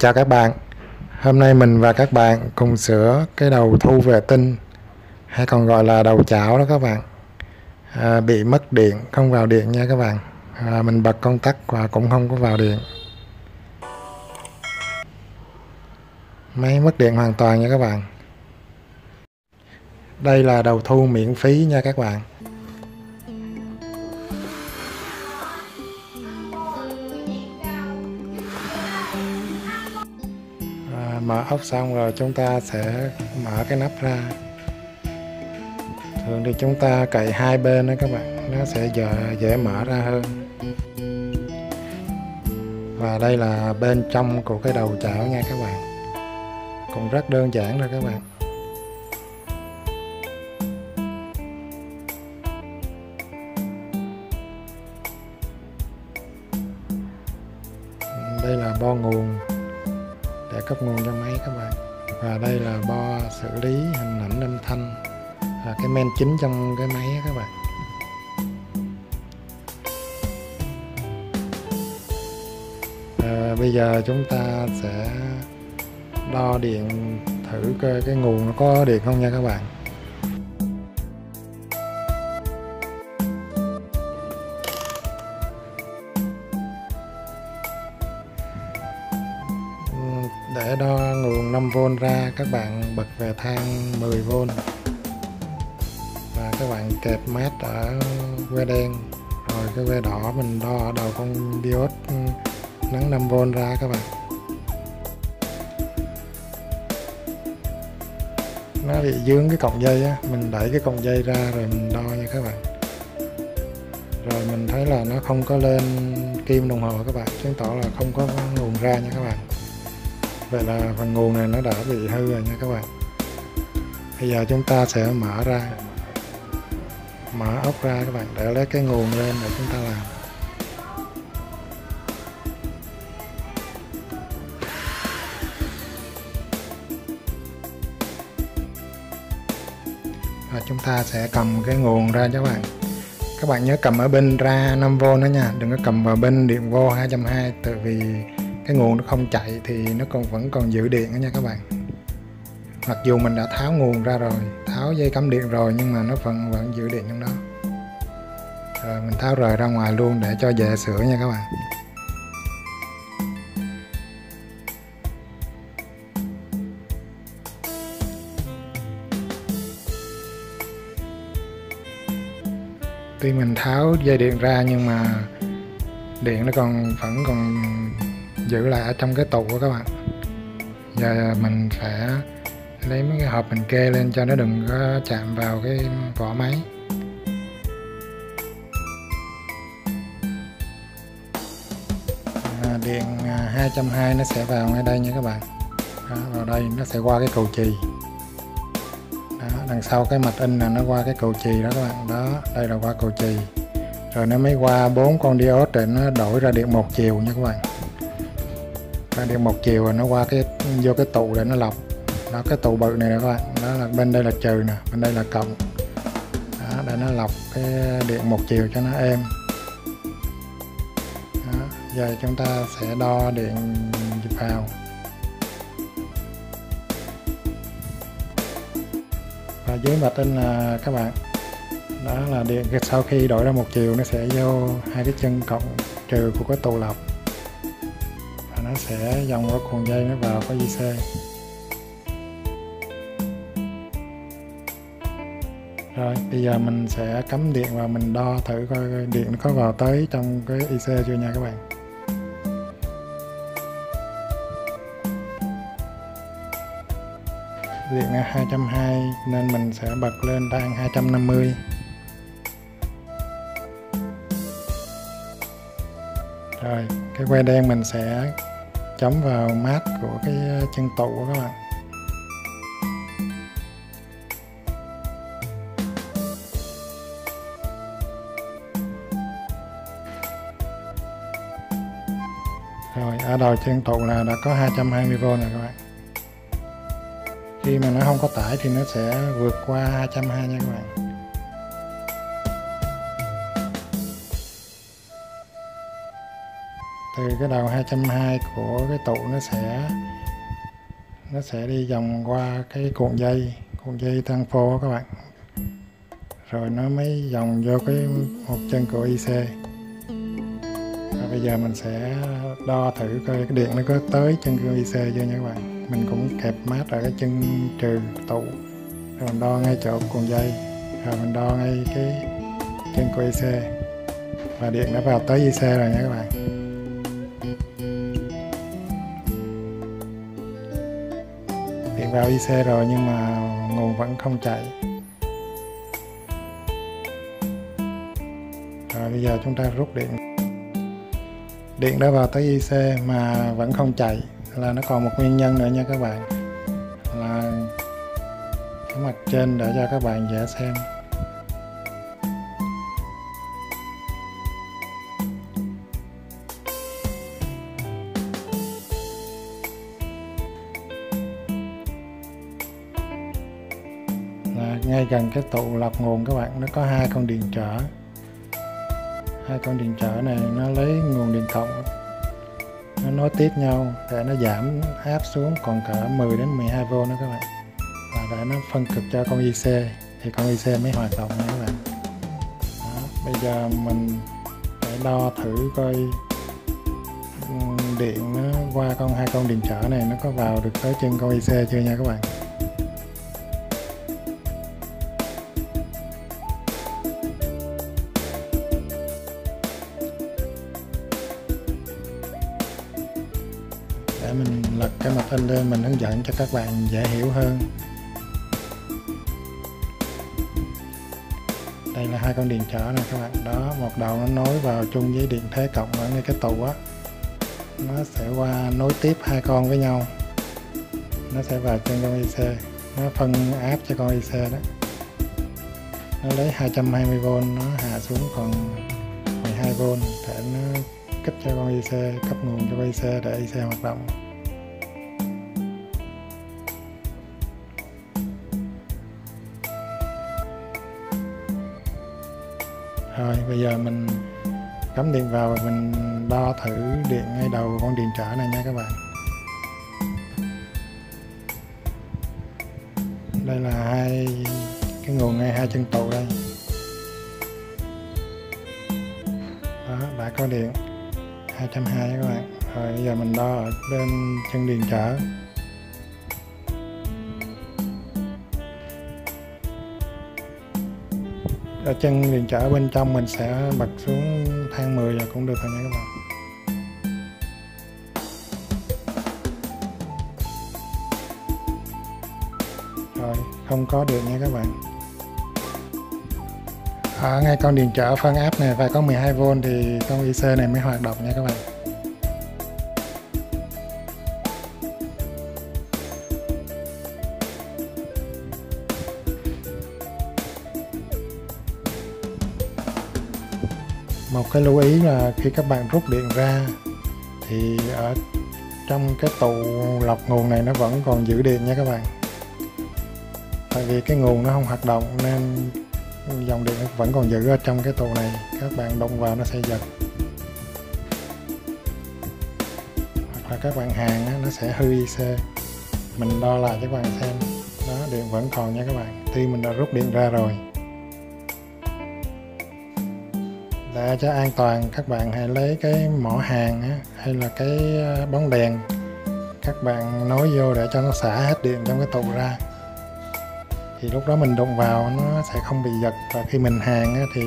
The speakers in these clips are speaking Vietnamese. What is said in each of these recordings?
Chào các bạn, hôm nay mình và các bạn cùng sửa cái đầu thu vệ tinh hay còn gọi là đầu chảo đó các bạn. À, bị mất điện, không vào điện nha các bạn. À, mình bật công tắc và cũng không có vào điện. Máy mất điện hoàn toàn nha các bạn. Đây là đầu thu miễn phí nha các bạn. Mở ốc xong rồi chúng ta sẽ mở cái nắp ra. Thường thì chúng ta cậy hai bên đó các bạn nó sẽ dễ, dễ mở ra hơn. Và đây là bên trong của cái đầu chảo nha các bạn. Cũng rất đơn giản rồi các bạn. Đây là bo nguồn cấp nguồn cho máy các bạn. Và đây là bo xử lý hình ảnh âm thanh là cái men chính trong cái máy các bạn. À, bây giờ chúng ta sẽ đo điện thử coi cái nguồn nó có điện không nha các bạn. 1V ra, các bạn bật về thang 10V và các bạn kẹp mát ở que đen, rồi cái que đỏ mình đo ở đầu con diode ừ, nắng 5V ra các bạn. Nó bị dướng cái cọng dây á, mình đẩy cái cọng dây ra rồi mình đo nha các bạn. Rồi mình thấy là nó không có lên kim đồng hồ các bạn, chứng tỏ là không có nguồn ra nha các bạn vậy là phần nguồn này nó đã bị hư rồi nha các bạn. Bây giờ chúng ta sẽ mở ra, mở ốc ra các bạn, để lấy cái nguồn lên để chúng ta làm. Và chúng ta sẽ cầm cái nguồn ra cho các bạn. Các bạn nhớ cầm ở bên ra 5V nữa nha, đừng có cầm vào bên điện vô 220 tại vì cái nguồn nó không chạy thì nó còn vẫn còn giữ điện đó nha các bạn. Mặc dù mình đã tháo nguồn ra rồi, tháo dây cắm điện rồi nhưng mà nó vẫn vẫn giữ điện trong đó. Rồi mình tháo rời ra ngoài luôn để cho dễ sửa nha các bạn. Tuy mình tháo dây điện ra nhưng mà điện nó còn vẫn còn giữ lại ở trong cái tủ của các bạn. Giờ mình sẽ lấy mấy cái hộp mình kê lên cho nó đừng có chạm vào cái vỏ máy. À, điện à, 220 nó sẽ vào ngay đây nha các bạn. Đó, vào đây nó sẽ qua cái cầu chì. Đó, đằng sau cái mạch in là nó qua cái cầu chì đó các bạn. Đó đây là qua cầu chì. Rồi nó mới qua bốn con diode để nó đổi ra điện một chiều nha các bạn ra điện một chiều rồi nó qua cái vô cái tụ để nó lọc. Đó cái tụ bự này nè các bạn. Đó là bên đây là trừ nè bên đây là cộng. Đó, để nó lọc cái điện một chiều cho nó êm. Đó, giờ chúng ta sẽ đo điện vào. Và dưới mặt in là các bạn. Đó là điện sau khi đổi ra một chiều nó sẽ vô hai cái chân cộng trừ của cái tụ lọc nó sẽ dòng qua cuộn dây nó vào có IC rồi bây giờ mình sẽ cắm điện và mình đo thử coi, coi điện nó có vào tới trong cái IC chưa nha các bạn. Điện là 220 nên mình sẽ bật lên đang 250 rồi cái que đen mình sẽ chấm vào mát của cái ờ, chân tụ của các bạn. Rồi, ở đầu chân tụ là đã có 220V rồi các bạn. Khi mà nó không có tải thì nó sẽ vượt qua 220 nha các bạn. Từ cái đầu 220 của cái tụ nó sẽ nó sẽ đi vòng qua cái cuộn dây cuộn dây tăng phô các bạn. Rồi nó mới vòng vô cái một chân của IC và bây giờ mình sẽ đo thử coi cái điện nó có tới chân của IC chưa nha các bạn. Mình cũng kẹp mát ở cái chân trừ tụ. Rồi mình đo ngay chỗ cuộn dây. Rồi mình đo ngay cái chân của IC và điện đã vào tới IC rồi nha các bạn. Vào IC rồi nhưng mà nguồn vẫn không chạy. Rồi bây giờ chúng ta rút điện. Điện đã vào tới IC mà vẫn không chạy là nó còn một nguyên nhân nữa nha các bạn. Là cái mặt trên để cho các bạn dễ xem. Ngay gần cái tụ lọc nguồn các bạn nó có hai con điện trở. Hai con điện trở này nó lấy nguồn điện cộng nó nối tiếp nhau để nó giảm áp xuống còn cả 10 đến 12 V nữa các bạn. Và để nó phân cực cho con IC thì con IC mới hoạt động nha các bạn. Đó, bây giờ mình để đo thử coi ừ, điện nó qua con hai con điện trở này nó có vào được tới chân con IC chưa nha các bạn. Cái mặt in lên mình, hướng dẫn cho các bạn dễ hiểu hơn. Đây là hai con điện trở này các bạn. Đó, một đầu nó nối vào chung với điện thế cộng ở ngay cái tụ á. Nó sẽ qua nối tiếp hai con với nhau. Nó sẽ vào trên con IC nó phân áp cho con IC đó. Nó lấy 220V nó hạ xuống còn 12V để nó cấp cho con IC cấp nguồn cho con IC để IC hoạt động. Bây giờ mình cắm điện vào và mình đo thử điện ngay đầu con điện trở này nha các bạn. Đây là hai cái nguồn ngay hai chân tụ đây. Đó, đã có điện. 220 các bạn. Rồi, bây giờ mình đo ở bên chân điện trở. Ở chân điện trở bên trong mình sẽ bật xuống thang 10 là cũng được thôi nha các bạn. Rồi, không có được nha các bạn. Ở ngay con điện trở phân áp này phải có 12V thì con IC này mới hoạt động nha các bạn. Một cái lưu ý là khi các bạn rút điện ra thì ở trong cái tụ lọc nguồn này nó vẫn còn giữ điện nha các bạn. Tại vì cái nguồn nó không hoạt động nên dòng điện vẫn còn giữ ở trong cái tụ này. Các bạn đụng vào nó sẽ giật. Hoặc là các bạn hàng nó sẽ hư IC mình đo lại cho các bạn xem. Đó, điện vẫn còn nha các bạn. Tuy mình đã rút điện ra rồi. Để cho an toàn, các bạn hãy lấy cái mỏ hàng hay là cái ờ, bóng đèn. Các bạn nối vô để cho nó xả hết điện trong cái tụ ra. Thì lúc đó mình đụng vào nó sẽ không bị giật. Và khi mình hàng thì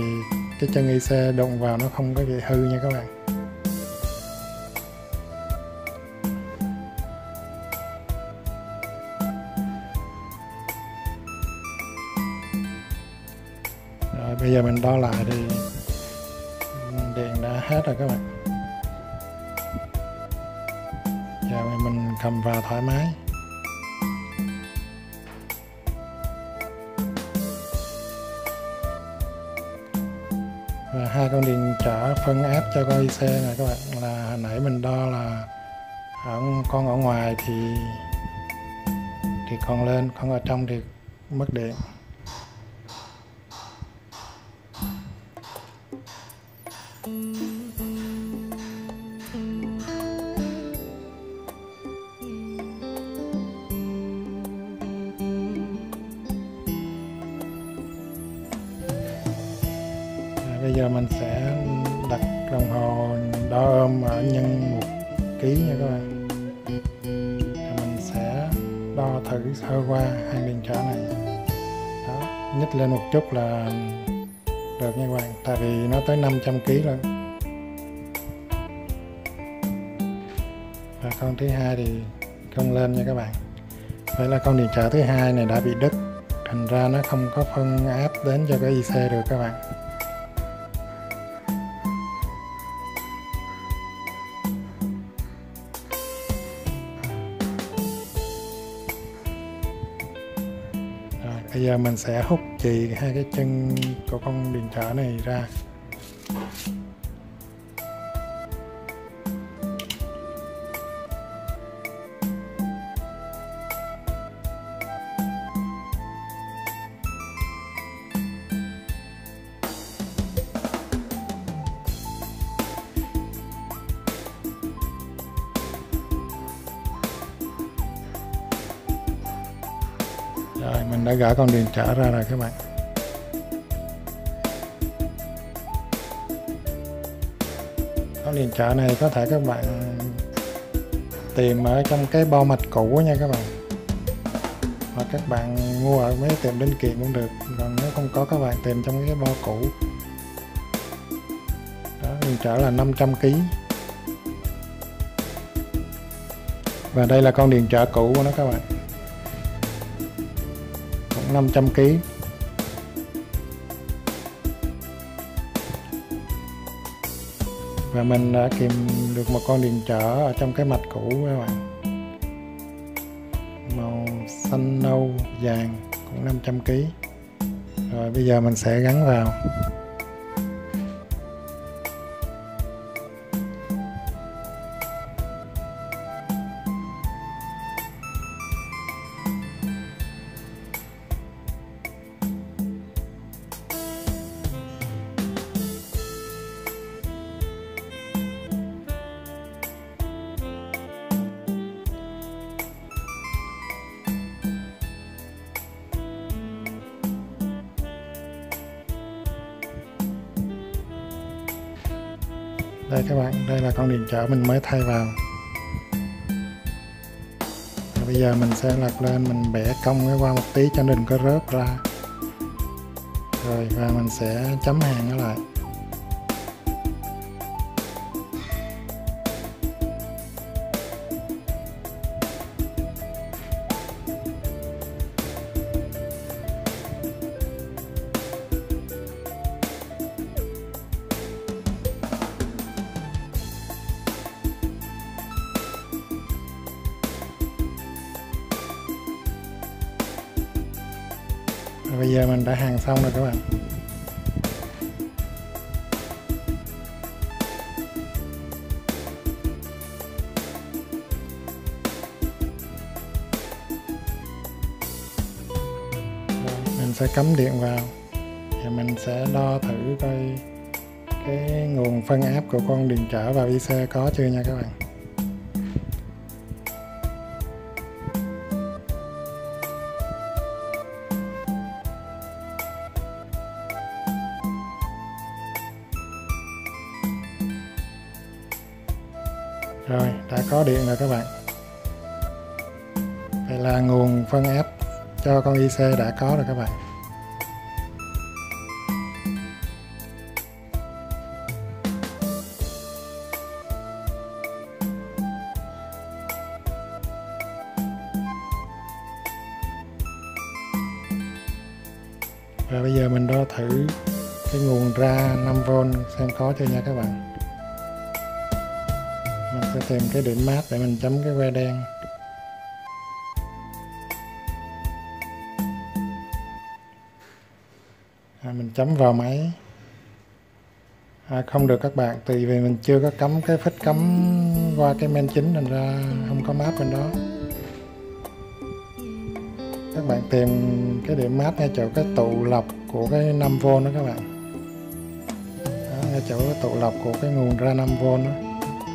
cái chân IC đụng vào nó không có bị hư nha các bạn. Rồi, bây giờ mình đo lại thì hết rồi các bạn. Giờ mình cầm vào thoải mái. Và hai con điện trở phân áp cho con IC này các bạn. Là hồi nãy mình đo là ở con ở ngoài thì thì còn lên, con ở trong thì mất điện. Đặt đồng hồ đo ôm ở nhân một ký nha các bạn. Mình sẽ đo thử sơ qua hai điện trở này. Đó, nhích lên một chút là được nha các bạn, tại vì nó tới 500 kg rồi. Và con thứ hai thì không lên nha các bạn. Vậy là con điện trở thứ hai này đã bị đứt, thành ra nó không có phân áp đến cho cái IC được các bạn. Bây giờ mình sẽ hút chì hai cái chân của con điện trở này ra. Rồi gỡ con điện trở ra rồi các bạn. Con điện trở này có thể các bạn tìm ở trong cái bao mạch cũ nha các bạn. Hoặc các bạn mua ở mấy tiệm linh kiện cũng được, còn nếu không có các bạn tìm trong cái bao cũ. Đó điện trở là 500 kg và đây là con điện trở cũ của nó các bạn. 500 kg và mình đã kìm được một con điện trở ở trong cái mạch cũ các bạn. Màu xanh nâu vàng cũng 500 kg rồi bây giờ mình sẽ gắn vào. Đây các bạn, đây là con điện trở mình mới thay vào. Và bây giờ mình sẽ lật lên, mình bẻ cong cái qua một tí cho đừng có rớt ra. Rồi, và mình sẽ chấm hàng nó lại. Bây giờ mình đã hàng xong rồi các bạn. Mình sẽ cắm điện vào. Và mình sẽ đo thử coi cái nguồn phân áp của con điện trở vào IC có chưa nha các bạn. Rồi, đã có điện rồi các bạn. Đây là nguồn phân áp cho con IC đã có rồi các bạn. Và bây giờ mình đo thử cái nguồn ra 5V xem có chưa nha các bạn mình sẽ tìm cái điểm mát để mình chấm cái que đen. À, mình chấm vào máy. À, không được các bạn tùy vì mình chưa có cắm cái phích cắm qua cái men chính thành ra không có mát bên đó. Các bạn tìm cái điểm mát ngay chỗ cái tụ lọc của cái 5V đó các bạn. Đó, ngay chỗ cái tụ lọc của cái nguồn ra 5V đó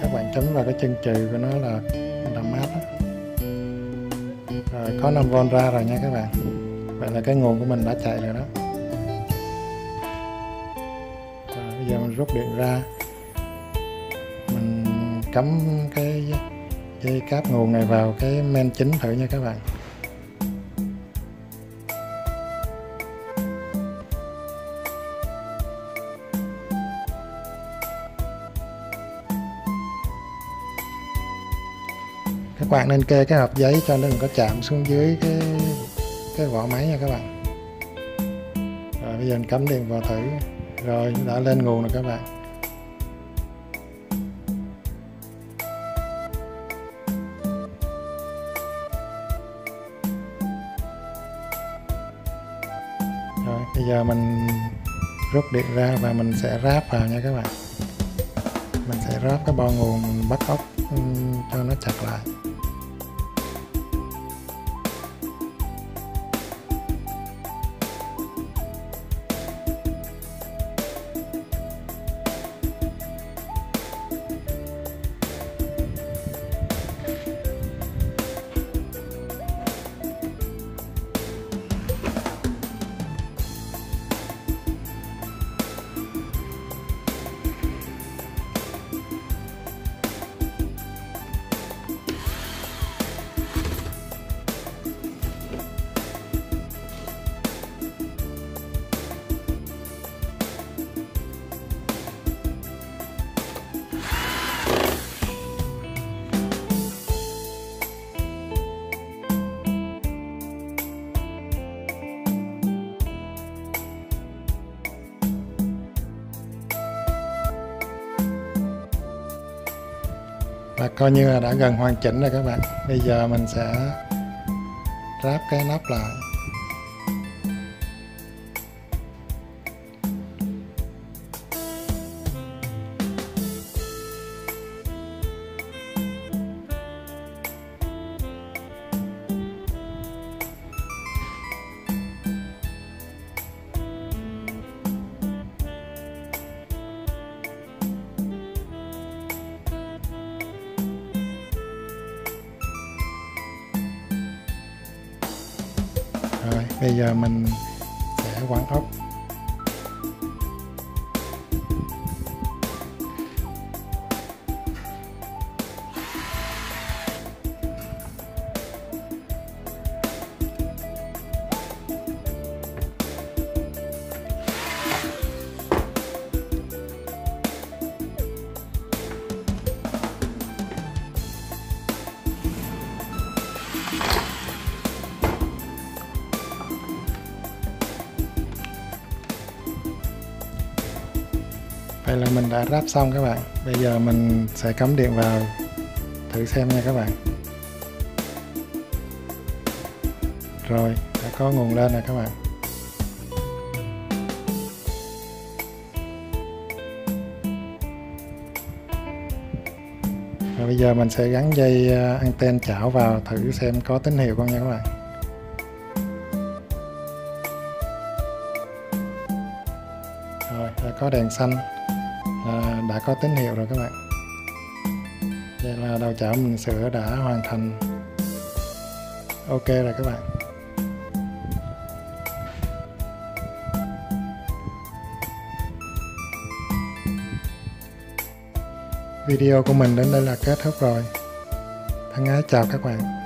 các bạn chấm vào cái chân trừ của nó là làm mát đó. rồi có 5V ra rồi nha các bạn. Vậy là cái nguồn của mình đã chạy rồi đó. Rồi, giờ mình rút điện ra. Mình cắm cái dây cáp nguồn này vào cái men chính thử nha các bạn. Các bạn nên kê cái hộp giấy cho nó đừng có chạm xuống dưới cái cái vỏ máy nha các bạn. Rồi, bây giờ mình cắm điện vào thử. Rồi, đã lên nguồn rồi các bạn. Rồi, bây giờ mình rút điện ra và mình sẽ ráp vào nha các bạn. Mình sẽ ráp cái bo nguồn bắt ốc cho nó chặt lại. Và coi như là đã gần hoàn chỉnh rồi các bạn. Bây giờ mình sẽ ráp cái nắp lại. Bây giờ mình sẽ quăng ốc Vậy là mình đã ráp xong các bạn. Bây giờ mình sẽ cắm điện vào Thử xem nha các bạn. Rồi, đã có nguồn lên rồi các bạn. Và bây giờ mình sẽ gắn dây ờ, anten chảo vào thử xem có tín hiệu không nha các bạn. Rồi, đã có đèn xanh à, đã có tín hiệu rồi các bạn. Vậy là đầu chảo mình sửa đã hoàn thành. Ok rồi các bạn. Video của mình đến đây là kết thúc rồi. Thân ái chào các bạn.